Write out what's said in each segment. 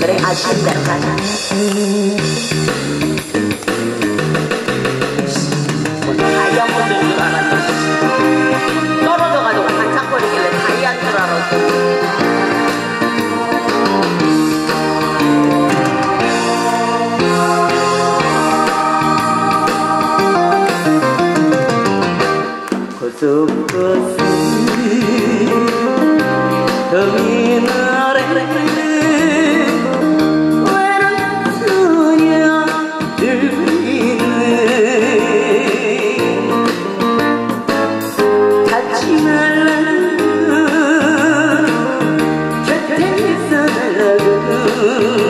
그래 아쉬운 대로 가자 다이아몬드 줄 알았는데 떨어져가지고 반짝거리길래 다이아인 줄 알았어 쓱 死。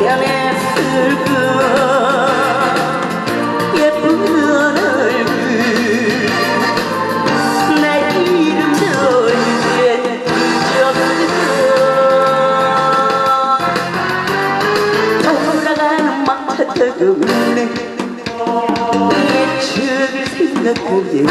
Yeah, man. Çevresinde kol yeri